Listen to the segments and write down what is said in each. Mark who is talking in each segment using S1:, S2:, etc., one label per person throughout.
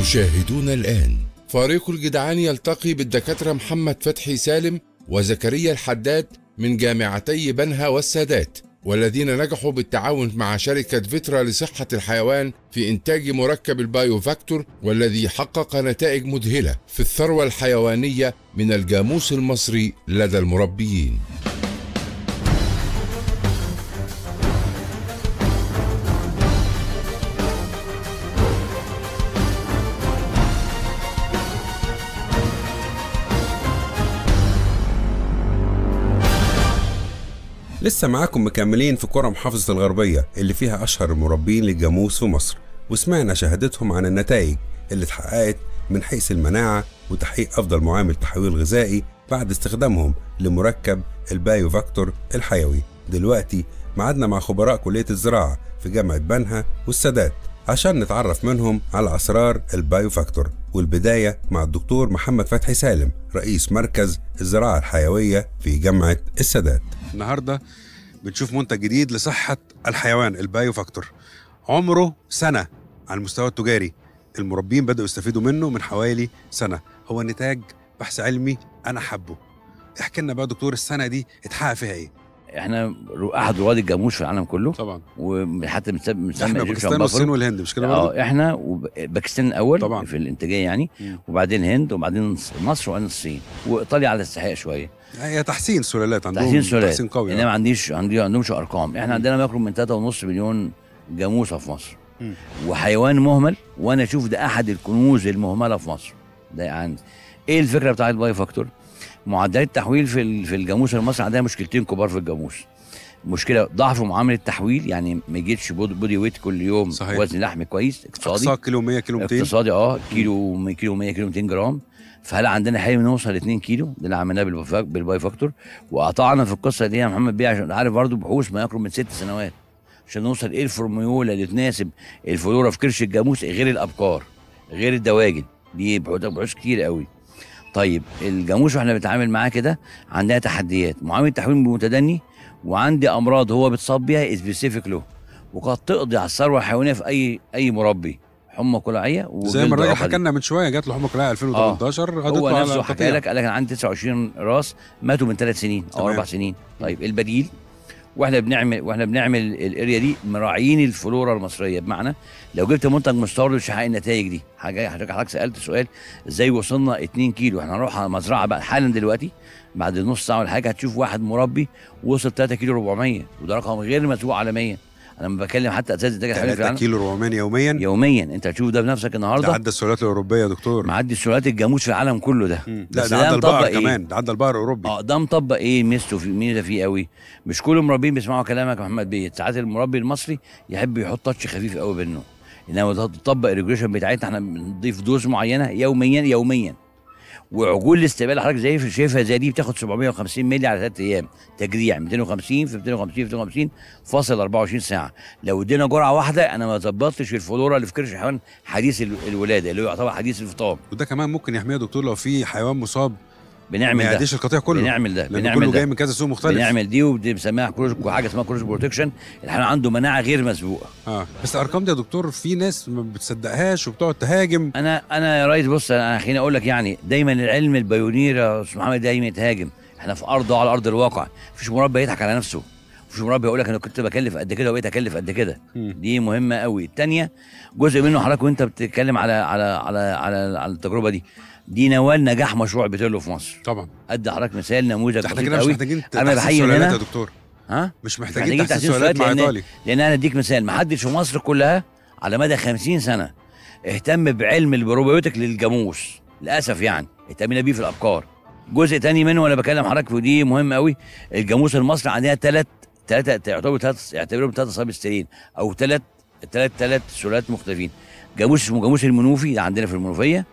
S1: تشاهدون الآن. فريق الجدعان يلتقي بالدكاترة محمد فتحي سالم وزكريا الحداد من جامعتي بنها والسادات والذين نجحوا بالتعاون مع شركة فيترا لصحة الحيوان في إنتاج مركب البايوفاكتور والذي حقق نتائج مذهلة في الثروة الحيوانية من الجاموس المصري لدى المربيين.
S2: لسه معاكم مكملين في قرى محافظة الغربية اللي فيها أشهر المربين للجاموس في مصر. وسمعنا شهادتهم عن النتائج اللي اتحققت من حيث المناعة وتحقيق أفضل معامل تحويل غذائي بعد استخدامهم لمركب البايوفاكتور الحيوي. دلوقتي معادنا مع خبراء كلية الزراعة في جامعة بنها والسادات. عشان نتعرف منهم على أسرار البايوفاكتور والبداية مع الدكتور محمد فتحي سالم رئيس مركز الزراعة الحيوية في جامعة السادات. النهاردة بنشوف منتج جديد لصحة الحيوان البايوفاكتور. عمره سنة على المستوى التجاري. المربين بدأوا يستفيدوا منه من حوالي سنة. هو نتاج بحث علمي أنا حبه احكي لنا بقى دكتور السنة دي اتحقق فيها
S3: إيه؟ إحنا احد رواد الجاموس في العالم كله.
S2: طبعا.
S3: وحتى بنسمي إحنا
S2: باكستان. والصين والهند مش كده؟
S3: آه إحنا وباكستان الأول
S2: طبعاً.
S3: في الانتاجية يعني
S2: مم.
S3: وبعدين الهند وبعدين مصر وبعدين الصين. وإيطاليا على الاستحقاق شوية.
S2: هي تحسين سلالات عندهم
S3: تحسين سلالات.
S2: تحسين قوي.
S3: إنما ما عنديش عندي عندهمش أرقام. إحنا عندنا ما يقرب من 3.5 مليون جاموسة في مصر.
S2: مم.
S3: وحيوان مهمل وأنا أشوف ده أحد الكنوز المهملة في مصر. ده عندي إيه الفكرة بتاعت الباي فاكتور؟ معدلات التحويل في في الجاموس المصري عندها مشكلتين كبار في الجاموس. مشكلة ضعف معاملة التحويل يعني ما يجيش bod- body weight كل يوم
S2: صحيح.
S3: وزن لحم كويس اقتصادي.
S2: أقصى كيلو 100 كيلو 200
S3: اقتصادي آه كيلو كيلو 100 كيلو 200 جرام. فهل عندنا حلم نوصل ل 2 كيلو؟ ده اللي عملناه بالباي- فاكتور. وقطعنا في القصة دي يا محمد بيه عشان عارف برضه بحوث ما يقرب من ست سنوات. عشان نوصل إيه الفورميولا اللي تناسب الفلورا في كرش الجاموس غير الأبقار غير الدواجن. دي بحوث كتير قوي. طيب الجاموس وإحنا بنتعامل معاه كده عندها تحديات معامله التحويل متدني وعندي أمراض هو بيتصاب بيها specific له وقد تقضي على الثروة الحيوانية في أي أي مربي حمى كلعيه
S2: زي ما الراجل. حكى لنا من شوية جات له حمى كلها 2018 قضيت
S3: هو نفسه حكى. لك قال لك أنا عندي 29 راس ماتوا من ثلاث سنين
S2: أو.
S3: أربع سنين طيب البديل وإحنا بنعمل وإحنا بنعمل الاريا دي مراعيين الفلورا المصرية. بمعنى لو جبت منتج مستورد مش هحقق النتائج دي. حاجة حضرتك حضرتك سألت سؤال إزاي وصلنا 2 كيلو؟ إحنا هنروح على مزرعة بقى حالا دلوقتي بعد نص ساعة ولا حاجة هتشوف واحد مربي وصل 3 كيلو 400 وده رقم غير مسبوق عالميا أنا لما بتكلم حتى أساس الانتاج الحيواني في
S2: 3
S3: العالم.
S2: كيلو 400 يوميا؟
S3: يوميا. أنت هتشوف ده بنفسك
S2: ده
S3: النهارده
S2: عدى السلالات الأوروبية يا دكتور.
S3: معدي سلالات الجاموس في العالم كله ده.
S2: مم. لا ده عدى البقر
S3: إيه؟
S2: كمان. ده عدى البقر الأوروبي.
S3: آه ده مطبق إيه؟ ميزته في ميزة فيه قوي. مش كل المربين بيسمعوا كلامك يا محمد بيه. ساعات المربي المصري يحب يحط touch خفيف قوي بينه. إنما تطبق ال regulation بتاعتنا إحنا بنضيف dose معينة يوميا يوميا. وعجول الاستقبال حضرتك زي شايفها زي دي بتاخد 750 مللي على ثلاث أيام. تجريع 250 في 250 في 250 فاصل 24 ساعة. لو ادينا جرعة واحدة أنا ما ظبطتش الفلورا اللي في كرش الحيوان حديث ال- الولادة اللي هو يعتبر حديث الفطام.
S2: وده كمان ممكن يحميه دكتور لو في حيوان مصاب
S3: بنعمل ده.
S2: يعديش القطيع كله.
S3: بنعمل ده. بنعمل
S2: كله
S3: ده.
S2: جاي من كذا سوق مختلف.
S3: بنعمل دي وبنسميها كروز حاجة اسمها cross protection. الحيوان عنده مناعة غير مسبوقة.
S2: آه. بس الارقام دي يا دكتور في ناس ما بتصدقهاش وبتقعد تهاجم.
S3: أنا أنا يا ريس بص أنا خليني أقول لك يعني دايما العلم ال pioneer يا أستاذ محمد دايما يتهاجم. إحنا في ارض على أرض الواقع. مفيش مربي يضحك على نفسه. مفيش مربي يقول لك أنا كنت بكلف قد كده وبقيت أكلف قد كده. دي مهمة قوي. الثانية جزء منه حضرتك وأنت بتتكلم على على على على, على التجربة دي. دي نوال نجاح مشروع بيتلو في مصر.
S2: طبعا.
S3: ادي حضرتك مثال نموذج بسيط
S2: مش
S3: قوي.
S2: تحسين
S3: بحيي هنا.
S2: يا دكتور.
S3: ها؟
S2: مش
S3: محتاجين
S2: محتاجين تحسين سلالات مع
S3: إيطالي. لأن أنا أديك مثال. ما حدش في مصر كلها على مدى 50 سنة اهتم بعلم البروبيوتيك للجاموس. للأسف يعني. اهتمينا بيه في الأبقار. جزء تاني منه وأنا بكلم حضرتك ودي مهم قوي. الجاموس المصري عندنا ثلاث ثلاثة يعتبروا ثلاث يعتبرهم ثلاث اصابع ستيرين أو ثلاث ثلاث ثلاث سلالات مختلفين. جاموس اسمه جاموس المنوفي ده عندنا في المنوفية.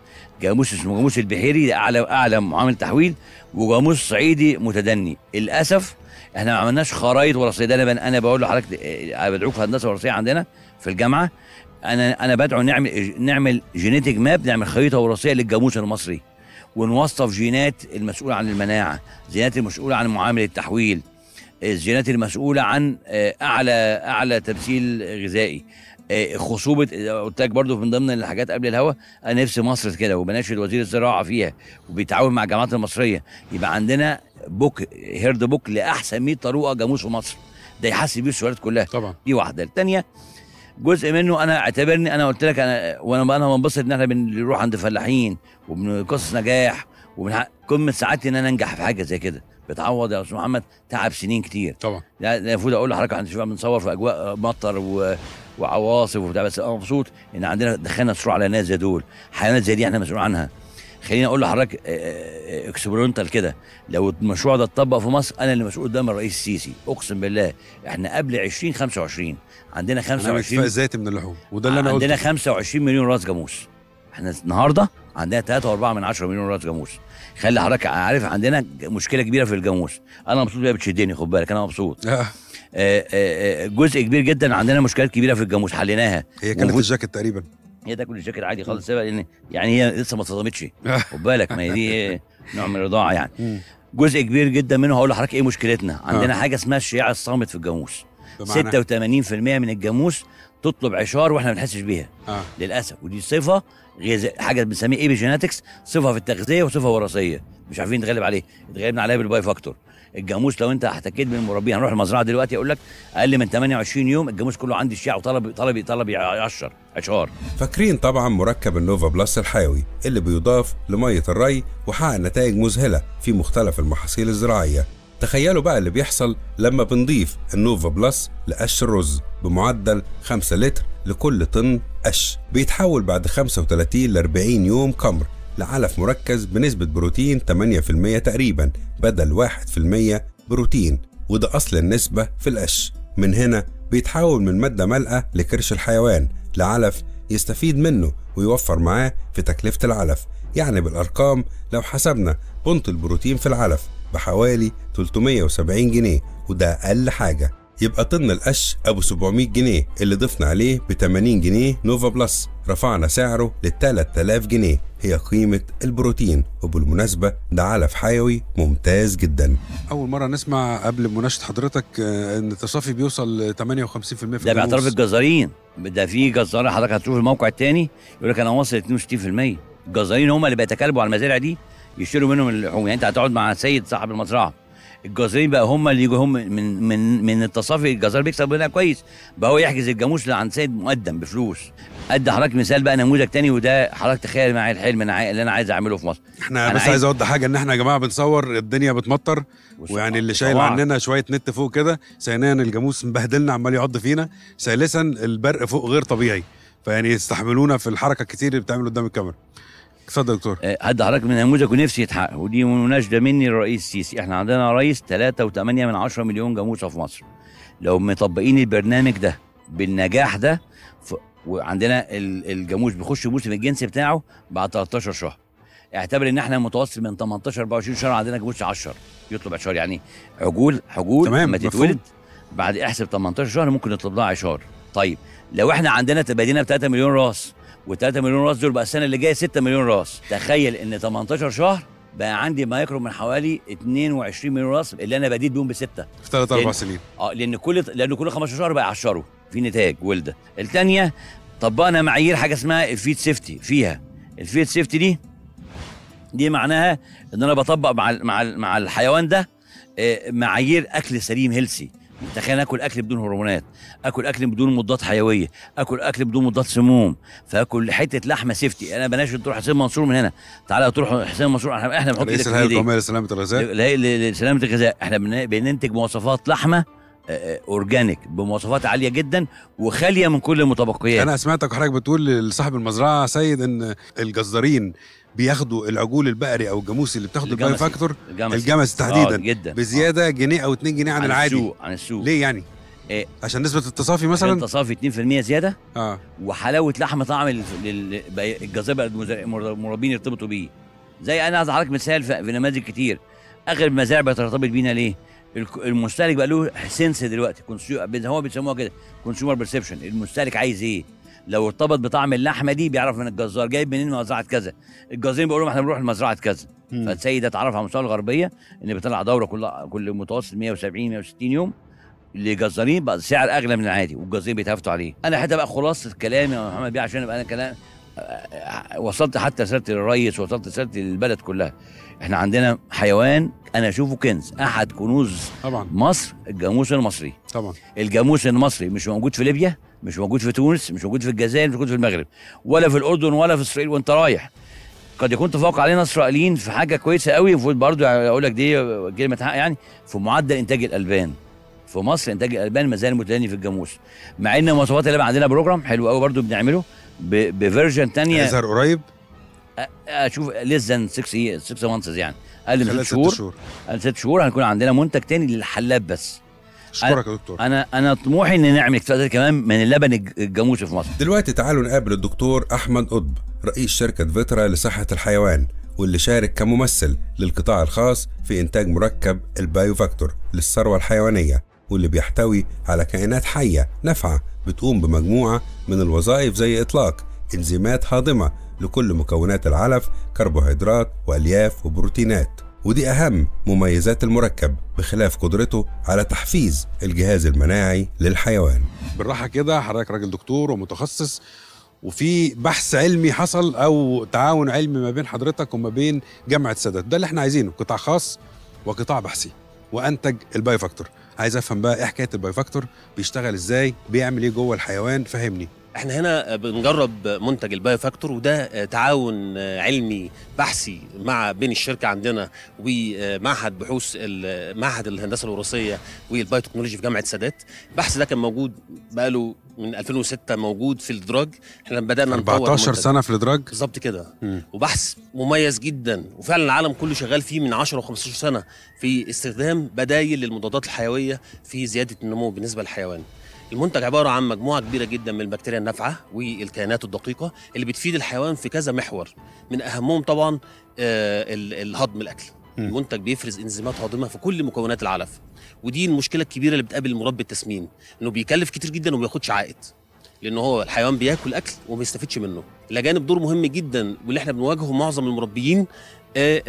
S3: جاموس اسمه جاموس البحيري ده اعلى أعلى معامل تحويل. وجاموس صعيدي متدني. للأسف إحنا ما عملناش خرايط وراثيه ده أنا أنا بقول لحضرتك بدعوك في هندسة وراثيه عندنا في الجامعة. أنا أنا بدعو نعمل نعمل جينيتك ماب نعمل خريطة وراثية للجاموس المصري. ونوصف جينات المسؤولة عن المناعة جينات المسؤولة عن معامله التحويل. الجينات المسؤولة عن آه، أعلى أعلى تمثيل غذائي. آه، خصوبة قلت لك برضو من ضمن الحاجات قبل الهوا أنا نفسي مصر كده وبناشد وزير الزراعة فيها وبيتعاون مع الجامعات المصرية. يبقى عندنا book herd book لأحسن 100 طروقه جاموس في مصر. ده يحسن بيه السؤالات كلها.
S4: طبعا.
S3: دي واحدة. الثانية جزء منه أنا اعتبرني أنا قلت لك أنا وأنا أنا بنبسط إن إحنا بنروح عند فلاحين وبنقصص نجاح ومن قمه سعادتي إن أنا أنجح في حاجة زي كده. بتعوض يا أستاذ محمد تعب سنين كتير.
S4: طبعا.
S3: لا المفروض أقول لحضرتك إحنا شوية بنصور في أجواء مطر و... وعواصف وبتاع بس أنا مبسوط إن عندنا دخلنا سرعه على ناس زي دول. حيوانات زي دي إحنا مسؤول عنها. خليني أقول لحضرتك اكسبرونتال كده. لو المشروع ده اتطبق في مصر أنا اللي مسؤول قدام الرئيس السيسي. أقسم بالله إحنا قبل 2025 عندنا
S4: أنا اكتفاء
S3: 25
S4: ذاتي من اللحوم وده اللي أنا
S3: عندنا
S4: قلته
S3: 25 مليون راس جاموس. إحنا النهارده عندنا 3.4 من 10 مليون راس جاموس. خلي حضرتك عارف عندنا مشكلة كبيرة في الجاموس. أنا مبسوط بيها بتشدني خد بالك أنا مبسوط.
S4: آه،
S3: آه، آه، آه، جزء كبير جدا عندنا مشكلات كبيرة في الجاموس حليناها.
S4: هي كانت
S3: وجود-
S4: الجاكيت تقريبا.
S3: هي تاكل الجاكيت عادي خالص سيبها لأن يعني هي لسه ما اتصدمتش.
S4: آه.
S3: خد بالك ما هي دي نوع من الرضاعة يعني. جزء كبير جدا منه هقول لحضرتك إيه مشكلتنا؟ عندنا حاجة اسمها الشياع الصامت في الجاموس. 86% من الجاموس تطلب عشار وإحنا ما بنحسش بيها.
S4: آه.
S3: للأسف. ودي صفة غذاء حاجة بنسميها إيه بال genetics صفة في التغذية وصفة وراثية. مش عارفين نتغلب عليه. اتغلبنا عليها بالبايو فاكتور. الجاموس لو انت احتكيت بالمربين هنروح المزرعة دلوقتي أقول لك أقل من 28 يوم الجاموس كله عندي الشيع وطلب طلب طلب يعشر عشار.
S2: فاكرين طبعا مركب النوفا بلس الحيوي اللي بيضاف لمية الري وحقق نتائج مذهلة في مختلف المحاصيل الزراعية. تخيلوا بقى اللي بيحصل لما بنضيف النوفا بلس لقش الرز بمعدل 5 لتر لكل طن قش. بيتحول بعد 35 ل 40 يوم كمر لعلف مركز بنسبة بروتين 8% تقريبا بدل 1% بروتين وده أصل النسبة في القش. من هنا بيتحول من مادة مالئة لكرش الحيوان لعلف يستفيد منه ويوفر معاه في تكلفة العلف. يعني بالأرقام لو حسبنا بنط البروتين في العلف. بحوالي 370 جنيه وده أقل حاجة. يبقى طن القش أبو 700 جنيه اللي ضفنا عليه ب 80 جنيه نوفا بلس. رفعنا سعره ل 3000 جنيه. هي قيمة البروتين وبالمناسبة ده علف حيوي ممتاز جدا.
S4: أول مرة نسمع قبل مناقشة حضرتك آه، إن التصافي بيوصل ل 58% في
S3: ده باعتراف. الجزارين ده في جزار حضرتك هتشوف الموقع التاني يقول لك أنا واصل 62% الجزارين هم اللي بيتكلبوا على المزارع دي. يشتروا منهم اللحوم يعني انت هتقعد مع سيد صاحب المزرعة. الجزارين بقى هم اللي يجوا هم من من من التصافي الجزار بيكسب منها كويس. بقى هو يحجز الجاموس عند سيد مقدم بفلوس. ادي حضرتك مثال بقى نموذج تاني وده حضرتك تخيل معايا الحلم عاي- اللي أنا عايز أعمله في مصر.
S4: إحنا
S3: أنا
S4: بس
S3: عايز-
S4: أوضح حاجة إن إحنا يا جماعة بنصور الدنيا بتمطر ويعني اللي شايل. عننا شوية نت فوق كده ثانيا الجاموس مبهدلنا عمال يعض فينا ثالثا البرق فوق غير طبيعي. فيعني استحملونا في الحركة الكتير اللي بتعمل قدام الكاميرا. اتفضل دكتور.
S3: آه، هدي حضرتك من نموذج ونفسي يتحقق ودي مناشده مني للرئيس السيسي. إحنا عندنا رئيس 3.8 من 10 مليون جاموسة في مصر. لو مطبقين البرنامج ده بالنجاح ده ف... وعندنا ال- الجاموس بيخش موسم الجنس بتاعه بعد 13 شهر. اعتبر ان إحنا متوسط من 18 24 شهر عندنا جاموس 10 يطلب عشار يعني عجول حجول
S4: تمام،
S3: لما. تتولد بعد احسب 18 شهر ممكن نطلب لها عشار طيب لو إحنا عندنا تبادينا ب 3 مليون راس و3 مليون راس دول بقى السنة اللي جاية 6 مليون راس. تخيل إن 18 شهر بقى عندي ما يقرب من حوالي 22 مليون راس اللي أنا بديت بيهم بستة.
S4: في ثلاث
S3: أربع
S4: سنين.
S3: آه لأن كل لأن كل 15 شهر بقى يعشروا. في نتاج ولده الثانية طبقنا معايير حاجة اسمها ال feed safety فيها. ال feed safety دي دي معناها إن أنا بطبق مع مع مع الحيوان ده آه، معايير أكل سليم healthy تخيل آكل أكل بدون هرمونات آكل أكل بدون مضادات حيوية آكل أكل بدون مضادات سموم فآكل حتة لحمة safety. أنا بناشد تروح حسين منصور من هنا. تعالى تروح حسين منصور إحنا إحنا بنحط
S4: رئيس
S3: الهيئة
S4: القومية لسلامة الغذاء.
S3: لسلامه الغذاء. إحنا بن- بننتج مواصفات لحمة آه، آه، organic بمواصفات عالية جدا وخالية من كل المتبقيات.
S4: أنا سمعتك وحضرتك بتقول لصاحب المزرعة سيد إن الجزارين بياخدوا العجول البقري أو الجاموسي اللي بتاخد
S3: البايو.
S4: فاكتور. الجمس
S3: آه،
S4: تحديدا
S3: جدا
S4: بزيادة جنيه أو 2 جنيه
S3: آه.
S4: عن,
S3: عن
S4: العادي
S3: السوق عن السوق
S4: ليه يعني
S3: إيه؟
S4: عشان نسبة التصافي
S3: مثلا
S4: مثلا
S3: تصافي 2% زيادة
S4: آه
S3: وحلاوة لحم طعم ال- لل- بقى الجزار بقى المزا- المربين يرتبطوا بيه زي أنا هضحك مثال في نماذج كتير اغلب المزارع بترتبط بينا ليه؟ المستهلك بقى له sense دلوقتي consu هو بيسموها كده consumer perception المستهلك عايز إيه؟ لو ارتبط بطعم اللحمة دي بيعرف من الجزار جايب منين مزرعة كذا؟ الجزارين بيقولوا إحنا بنروح لمزرعه كذا. فالسيد ده اتعرف على مستوى الغربية إن بيطلع دورة كل كل متوسط 170 160 يوم لجزارين بقى سعر أغلى من العادي والجزارين بيتهافتوا عليه. أنا حتى بقى خلاصة كلامي يا محمد بيه عشان ابقى أنا كلام وصلت حتى رسالتي للريس وصلت رسالتي للبلد كلها. إحنا عندنا حيوان أنا أشوفه كنز أحد كنوز
S4: طبعا.
S3: مصر الجاموس المصري.
S4: طبعا.
S3: الجاموس المصري مش موجود في ليبيا مش موجود في تونس مش موجود في الجزائر مش موجود في المغرب ولا في الأردن ولا في إسرائيل وأنت رايح. قد يكون تفوق علينا إسرائيليين في حاجة كويسة قوي المفروض برضه أقول لك دي كلمه حق يعني في معدل إنتاج الألبان. في مصر إنتاج الألبان ما زال متدني في الجاموس. مع إن مواصفات اللبن عندنا program حلو قوي برضه بنعمله ب version تانية.
S4: هيظهر قريب؟
S3: أشوف less than 6 6 months يعني. أقل من
S4: خلال
S3: 6
S4: ست
S3: شهور. أقل ست شهور هنكون عندنا منتج تاني للحلاب بس.
S4: اشكرك يا دكتور.
S3: أنا أنا طموحي ان نعمل اكتفاء كمان من اللبن الج- الجاموسي في مصر.
S2: دلوقتي تعالوا نقابل الدكتور أحمد قطب رئيس شركة فيترا لصحة الحيوان واللي شارك كممثل للقطاع الخاص في إنتاج مركب البايوفاكتور للثروة الحيوانية. واللي بيحتوي على كائنات حية نافعة بتقوم بمجموعة من الوظائف زي إطلاق إنزيمات هاضمة لكل مكونات العلف كربوهيدرات وألياف وبروتينات. ودي أهم مميزات المركب بخلاف قدرته على تحفيز الجهاز المناعي للحيوان.
S4: بالراحة كده حضرتك راجل دكتور ومتخصص وفي بحث علمي حصل أو تعاون علمي ما بين حضرتك وما بين جامعة سادات. ده اللي إحنا عايزينه قطاع خاص وقطاع بحثي. وأنتج البايوفاكتور عايز افهم بقى إيه حكاية البايوفاكتور بيشتغل إزاي بيعمل إيه جوه الحيوان فهمني.
S5: إحنا هنا بنجرب منتج البايوفاكتور وده تعاون علمي بحثي مع بين الشركة عندنا ومعهد بحوث معهد الهندسة الوراثية والبايوتكنولوجي في جامعة سادات. البحث ده كان موجود بقاله من 2006 موجود في الإدراج. إحنا بدأنا نطور
S4: 14
S5: المنتج.
S4: سنة في الإدراج؟
S5: بالظبط كده. وبحث مميز جدا. وفعلا العالم كله شغال فيه من 10 و15 سنة في استخدام بدايل للمضادات الحيوية في زيادة النمو بالنسبة للحيوان. المنتج عبارة عن مجموعة كبيرة جدا من البكتيريا النافعة والكائنات الدقيقة اللي بتفيد الحيوان في كذا محور. من أهمهم طبعا آه، ال- الهضم
S4: الأكل.
S5: المنتج بيفرز إنزيمات هاضمة في كل مكونات العلف ودي المشكلة الكبيرة اللي بتقابل مربي التسمين إنه بيكلف كتير جدا وما بياخدش عائد لأن هو الحيوان بياكل أكل وما بيستفيدش منه. الاجانب دور مهم جدا واللي إحنا بنواجهه معظم المربيين آه،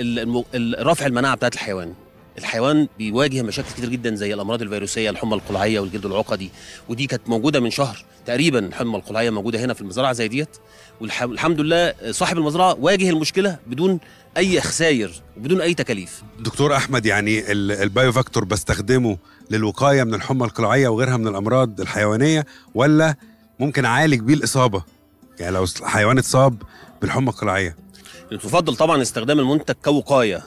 S5: رفع المناعة بتاعت الحيوان. الحيوان بيواجه مشاكل كتير جدا زي الأمراض الفيروسية الحمى القلعية والجلد العقدي ودي كانت موجودة من شهر تقريبا الحمى القلعية موجودة هنا في المزرعة زي ديت. والحمد لله صاحب المزرعة واجه المشكلة بدون أي خسائر وبدون أي تكاليف.
S4: دكتور أحمد يعني ال- البايوفاكتور بستخدمه للوقاية من الحمى القلعية وغيرها من الأمراض الحيوانية ولا ممكن اعالج بيه الإصابة؟ يعني لو حيوان اتصاب بالحمى القلعية.
S5: تفضل طبعا استخدام المنتج كوقاية.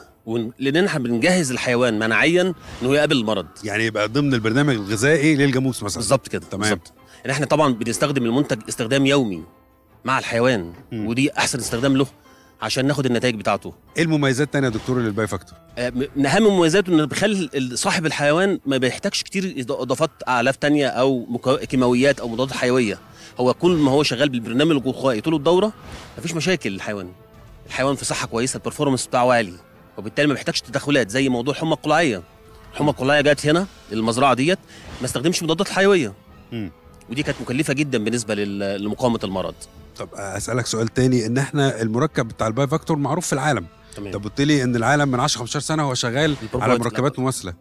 S5: لأن إحنا بنجهز الحيوان مناعيا إنه يقابل المرض.
S4: يعني يبقى ضمن البرنامج الغذائي للجاموس مثلا.
S5: بالظبط كده
S4: تمام.
S5: بالظبط. إن إحنا طبعا بنستخدم المنتج استخدام يومي مع الحيوان
S4: مم.
S5: ودي أحسن استخدام له عشان ناخد النتائج بتاعته.
S4: إيه المميزات الثانية يا دكتور للبايوفاكتور
S5: آه، م- من أهم مميزاته انه بيخلي صاحب الحيوان ما بيحتاجش كتير إضافات أعلاف تانية أو كيماويات أو مضادات حيوية. هو كل ما هو شغال بالبرنامج الوقائي طول الدورة مفيش مشاكل للحيوان. الحيوان في صحة كويسة ال performance بتاعه عالي. وبالتالي ما بيحتاجش تدخلات زي موضوع الحمى القلاعية الحمى القلاعية جت هنا المزرعة ديت ما استخدمش مضادات
S4: حيوية.
S5: ودي كانت مكلفة جدا بالنسبة لمقاومة المرض.
S4: طب أسألك سؤال تاني إن إحنا المركب بتاع ال BioFactor معروف في العالم.
S5: تمام.
S4: طب قلت لي إن العالم من 10 15 سنة هو شغال على مركبات مماثلة.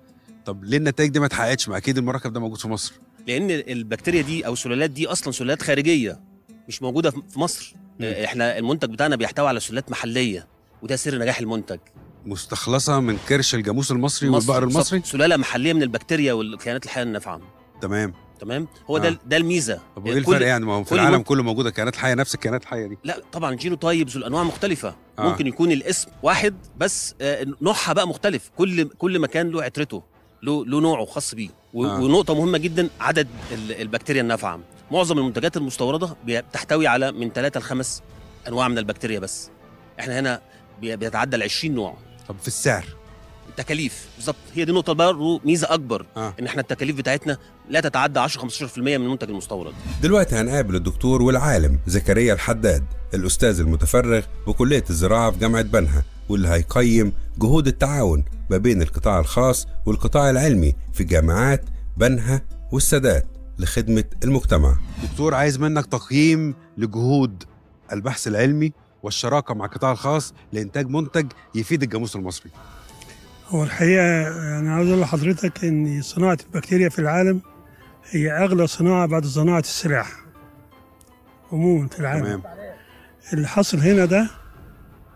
S4: طب ليه النتائج دي ما اتحققتش ما أكيد المركب ده موجود في مصر.
S5: لأن البكتيريا دي أو السلالات دي أصلا سلالات خارجية مش موجودة في مصر. آه، إحنا المنتج بتاعنا بيحتوي على سلالات محلية وده سر نجاح المنتج.
S4: مستخلصة من كرش الجاموس المصري
S5: مصر.
S4: والبقر. المصري؟
S5: سلالة محلية من البكتيريا والكائنات الحية النافعة.
S4: تمام.
S5: تمام؟ هو
S4: آه.
S5: ده ده الميزة.
S4: طب
S5: وإيه
S4: الفرق يعني؟ ما هو في العالم كله موجودة كائنات حية نفس الكائنات الحيه دي.
S5: لا طبعا genotypes والأنواع مختلفة.
S4: آه.
S5: ممكن يكون الاسم واحد بس آه، نوعها بقى مختلف. كل كل مكان له عترته له له نوعه خاص بيه.
S4: آه.
S5: ونقطة مهمة جدا عدد ال- البكتيريا النافعة. معظم المنتجات المستوردة بتحتوي على من ثلاثة لخمس أنواع من البكتيريا بس. إحنا هنا بي- بيتعدى ال 20 نوع.
S4: طب في السعر؟
S5: التكاليف بالظبط. هي دي نقطة برضه ميزة أكبر
S4: آه.
S5: إن إحنا التكاليف بتاعتنا لا تتعدى 10 15% من المنتج المستورد.
S2: دلوقتي هنقابل الدكتور والعالم زكريا الحداد الأستاذ المتفرغ بكلية الزراعة في جامعة بنها واللي هيقيم جهود التعاون ما بين القطاع الخاص والقطاع العلمي في جامعات بنها والسادات لخدمة المجتمع.
S4: دكتور عايز منك تقييم لجهود البحث العلمي والشراكة مع القطاع الخاص لإنتاج منتج يفيد الجاموس المصري.
S6: هو الحقيقة أنا عاوز أقول لحضرتك إن صناعة البكتيريا في العالم هي أغلى صناعة بعد صناعة السلاح عموما في العالم.
S4: تمام.
S6: اللي حصل هنا ده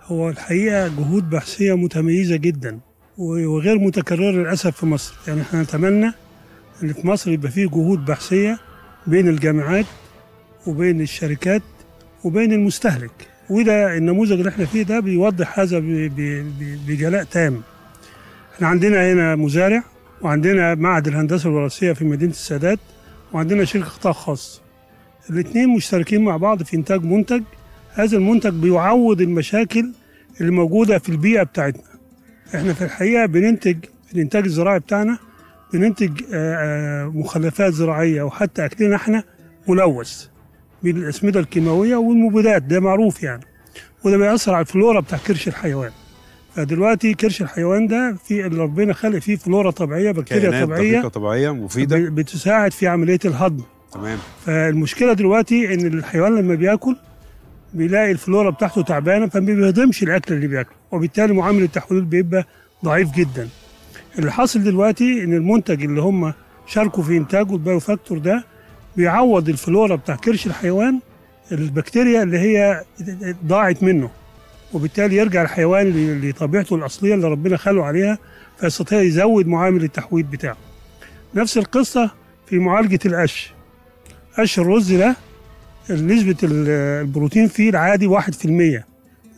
S6: هو الحقيقة جهود بحثية متميزة جدا وغير متكررة للأسف في مصر. يعني إحنا نتمنى إن في مصر يبقى فيه جهود بحثية بين الجامعات وبين الشركات وبين المستهلك. وده النموذج اللي إحنا فيه ده بيوضح هذا بجلاء تام. إحنا عندنا هنا مزارع وعندنا معهد الهندسة الوراثية في مدينة السادات وعندنا شركة قطاع خاص. الاثنين مشتركين مع بعض في إنتاج منتج. هذا المنتج بيعوض المشاكل اللي موجودة في البيئة بتاعتنا. إحنا في الحقيقة بننتج في الإنتاج الزراعي بتاعنا بننتج آه، آه، مخلفات زراعية وحتى أكلنا إحنا ملوث. بالأسمدة الكيماوية والمبيدات ده معروف يعني. وده بيأثر على الفلورا بتاع كرش الحيوان. فدلوقتي كرش الحيوان ده في اللي ربنا خلق فيه فلورا طبيعية بكتيريا
S4: دقيقة
S6: طبيعية مفيدة. بتساعد في عملية الهضم.
S4: تمام.
S6: فالمشكلة دلوقتي إن الحيوان لما بياكل بيلاقي الفلورا بتاعته تعبانة فما بيهضمش الأكل اللي بياكله. وبالتالي معامل التحويل بيبقى ضعيف جدا. اللي حاصل دلوقتي إن المنتج اللي هم شاركوا في إنتاجه ال BioFactor ده بيعوض الفلورا بتاع كرش الحيوان البكتيريا اللي هي ضاعت منه وبالتالي يرجع الحيوان لطبيعته الأصلية اللي ربنا خلقه عليها فيستطيع يزود معامل التحويل بتاعه. نفس القصة في معالجة القش. قش الرز ده نسبة ال- البروتين فيه العادي واحد في المية.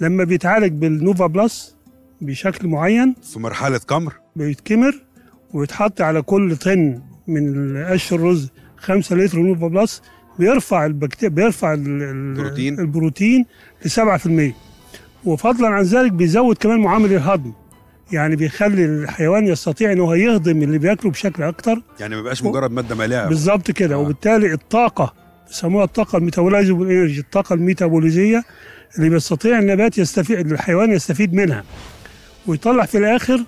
S6: لما بيتعالج بال Nova Plus بشكل معين
S4: في مرحلة كمر.
S6: بيتكمر ويتحط على كل طن من قش الرز خمسة لتر Nova Plus بيرفع البكتيريا بيرفع ال- ال-
S4: بروتين.
S6: البروتين لسبعة في المية. وفضلا عن ذلك بيزود كمان معامل الهضم. يعني بيخلي الحيوان يستطيع انه يهضم اللي بياكله بشكل أكتر.
S4: يعني ما بيبقاش مجرد مادة مالئه
S6: بالظبط كده.
S4: آه.
S6: وبالتالي الطاقة بيسموها الطاقة ال metabolizable energy الطاقة الميتابوليزية اللي بيستطيع النبات يستفيد الحيوان يستفيد منها. ويطلع في الآخر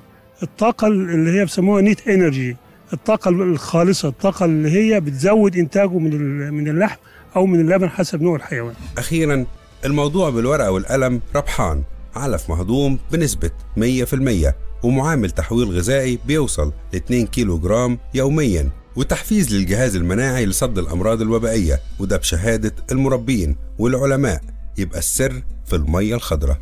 S6: الطاقة اللي هي بيسموها net energy. الطاقة الخالصة الطاقة اللي هي بتزود إنتاجه من من اللحم أو من اللبن حسب نوع الحيوان.
S2: أخيرا الموضوع بالورقة والقلم ربحان علف مهضوم بنسبة 100% ومعامل تحويل غذائي بيوصل ل 2 كيلو جرام يوميا وتحفيز للجهاز المناعي لصد الأمراض الوبائية وده بشهادة المربين والعلماء. يبقى السر في المية الخضراء.